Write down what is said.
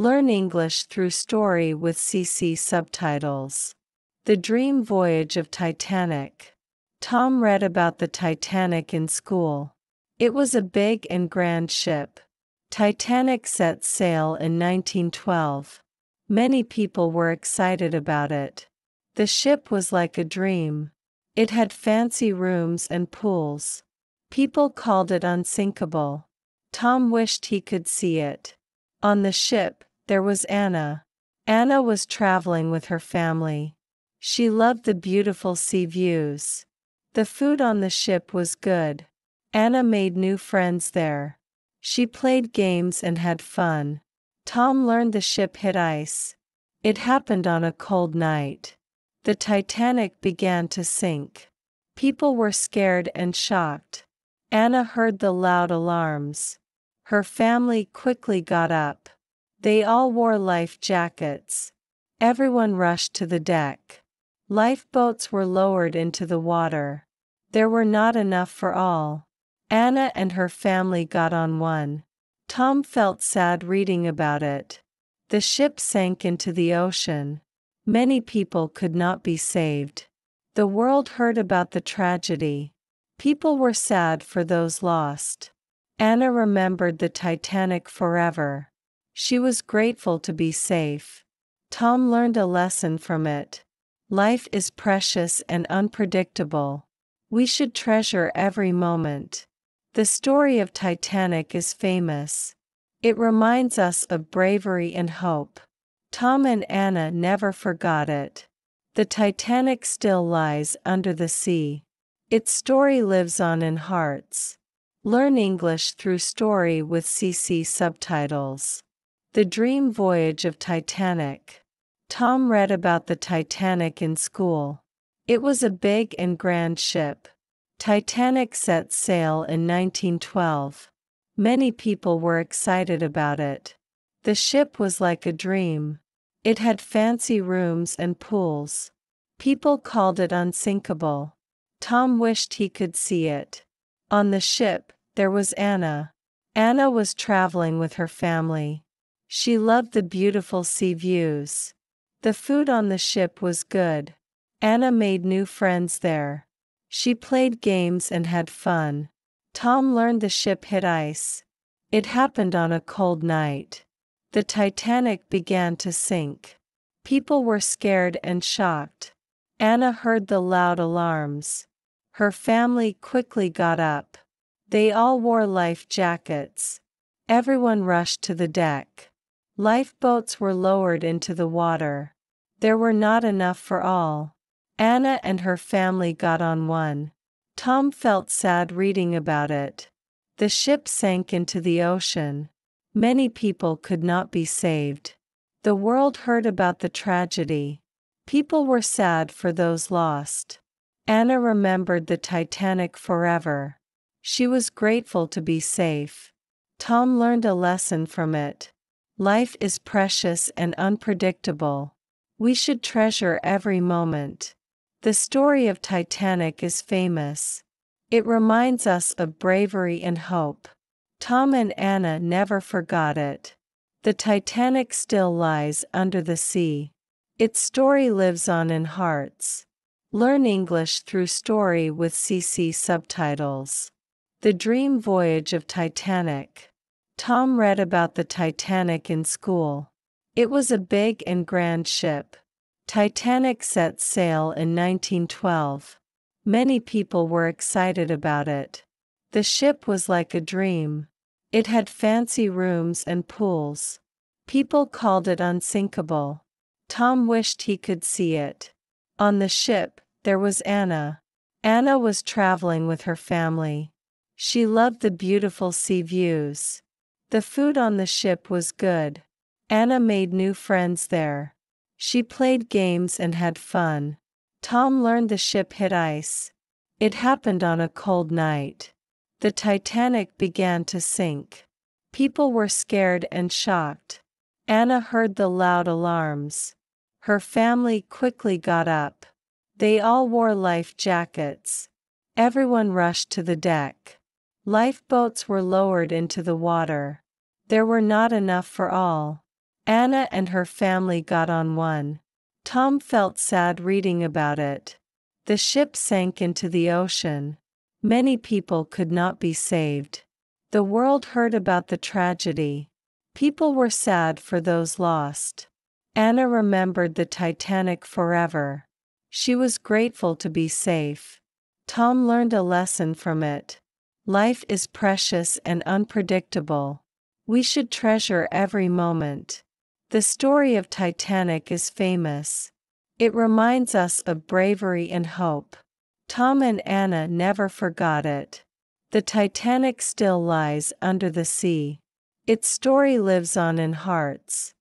Learn English through story with CC subtitles. The Dream Voyage of Titanic. Tom read about the Titanic in school. It was a big and grand ship. Titanic set sail in 1912. Many people were excited about it. The ship was like a dream. It had fancy rooms and pools. People called it unsinkable. Tom wished he could see it. On the ship, there was Anna. Anna was traveling with her family. She loved the beautiful sea views. The food on the ship was good. Anna made new friends there. She played games and had fun. Tom learned the ship hit ice. It happened on a cold night. The Titanic began to sink. People were scared and shocked. Anna heard the loud alarms. Her family quickly got up. They all wore life jackets. Everyone rushed to the deck. Lifeboats were lowered into the water. There were not enough for all. Anna and her family got on one. Tom felt sad reading about it. The ship sank into the ocean. Many people could not be saved. The world heard about the tragedy. People were sad for those lost. Anna remembered the Titanic forever. She was grateful to be safe. Tom learned a lesson from it. Life is precious and unpredictable. We should treasure every moment. The story of Titanic is famous. It reminds us of bravery and hope. Tom and Anna never forgot it. The Titanic still lies under the sea. Its story lives on in hearts. Learn English through story with CC subtitles. The Dream Voyage of Titanic. Tom read about the Titanic in school. It was a big and grand ship. Titanic set sail in 1912. Many people were excited about it. The ship was like a dream. It had fancy rooms and pools. People called it unsinkable. Tom wished he could see it. On the ship, there was Anna. Anna was traveling with her family. She loved the beautiful sea views. The food on the ship was good. Anna made new friends there. She played games and had fun. Tom learned the ship hit ice. It happened on a cold night. The Titanic began to sink. People were scared and shocked. Anna heard the loud alarms. Her family quickly got up. They all wore life jackets. Everyone rushed to the deck. Lifeboats were lowered into the water. There were not enough for all. Anna and her family got on one. Tom felt sad reading about it. The ship sank into the ocean. Many people could not be saved. The world heard about the tragedy. People were sad for those lost. Anna remembered the Titanic forever. She was grateful to be safe. Tom learned a lesson from it. Life is precious and unpredictable. We should treasure every moment. The story of Titanic is famous. It reminds us of bravery and hope. Tom and Anna never forgot it. The Titanic still lies under the sea. Its story lives on in hearts. Learn English through story with CC subtitles. The Dream Voyage of Titanic. Tom read about the Titanic in school. It was a big and grand ship. Titanic set sail in 1912. Many people were excited about it. The ship was like a dream. It had fancy rooms and pools. People called it unsinkable. Tom wished he could see it. On the ship, there was Anna. Anna was traveling with her family. She loved the beautiful sea views. The food on the ship was good. Anna made new friends there. She played games and had fun. Tom learned the ship hit ice. It happened on a cold night. The Titanic began to sink. People were scared and shocked. Anna heard the loud alarms. Her family quickly got up. They all wore life jackets. Everyone rushed to the deck. Lifeboats were lowered into the water. There were not enough for all. Anna and her family got on one. Tom felt sad reading about it. The ship sank into the ocean. Many people could not be saved. The world heard about the tragedy. People were sad for those lost. Anna remembered the Titanic forever. She was grateful to be safe. Tom learned a lesson from it. Life is precious and unpredictable. We should treasure every moment. The story of Titanic is famous. It reminds us of bravery and hope. Tom and Anna never forgot it. The Titanic still lies under the sea. Its story lives on in hearts.